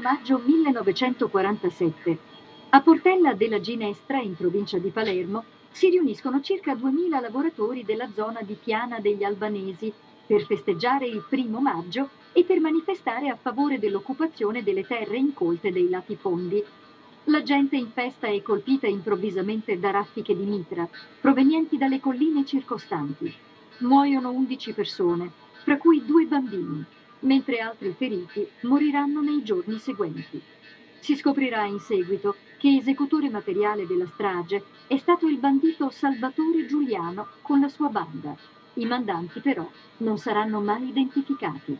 maggio 1947. A Portella della Ginestra, in provincia di Palermo, si riuniscono circa 2.000 lavoratori della zona di Piana degli Albanesi per festeggiare il primo maggio e per manifestare a favore dell'occupazione delle terre incolte dei latifondi. La gente in festa è colpita improvvisamente da raffiche di mitra provenienti dalle colline circostanti. Muoiono 11 persone, fra cui due bambini, mentre altri feriti moriranno nei giorni seguenti. Si scoprirà in seguito che esecutore materiale della strage è stato il bandito Salvatore Giuliano con la sua banda. I mandanti però non saranno mai identificati.